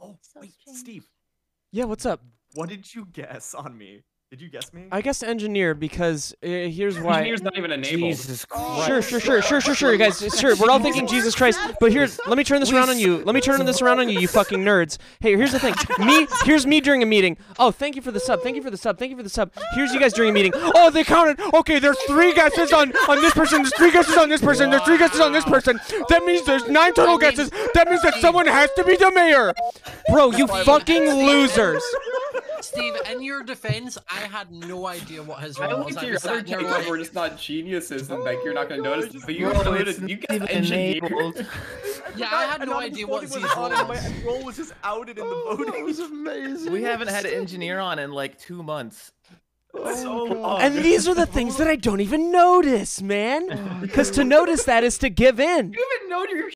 Oh, So wait, strange. Steve, Yeah, what's up? what did you guess on me? Did you guess me? I guess engineer because uh, here's why. Engineer's not even enabled. Jesus Christ. Sure, sure, sure, sure, sure, sure, you guys. Sure, we're all thinking Jesus Christ. But here, let me turn this around on you. Let me turn this around on you, you fucking nerds. Hey, here's the thing. Me, here's me during a meeting. Oh, thank you for the sub. Thank you for the sub. Thank you for the sub. Here's you guys during a meeting. Oh, they counted. Okay, there's three guesses on on this person. There's three guesses on this person. There's three guesses on this person. That means there's nine total guesses. That means that someone has to be the mayor. Bro, you fucking losers. Steve, in your defense, I had no idea what his role don't was. think I your was other sat there teams like, were just not geniuses and like you're not gonna notice. But you Bro, related, it's you not guess even engineer. enabled. yeah, I had no idea what Voting his was role was. My role was just outed in the voting. It was amazing. We haven't had an engineer on in like two months. Oh, so. And these are the things that I don't even notice, man. Because to notice that is to give in. You even know your